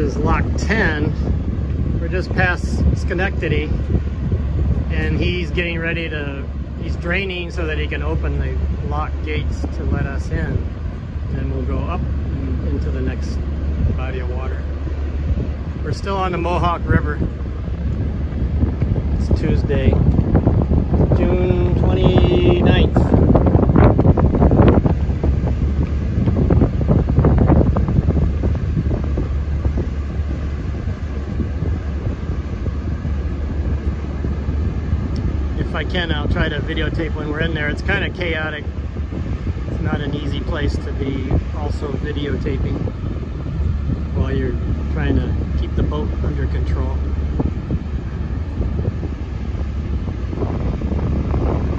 is lock 10. We're just past Schenectady and he's getting ready to, he's draining so that he can open the lock gates to let us in. And we'll go up into the next body of water. We're still on the Mohawk River. It's Tuesday, if I can, I'll try to videotape when we're in there. It's kind of chaotic. It's not an easy place to be also videotaping while you're trying to keep the boat under control.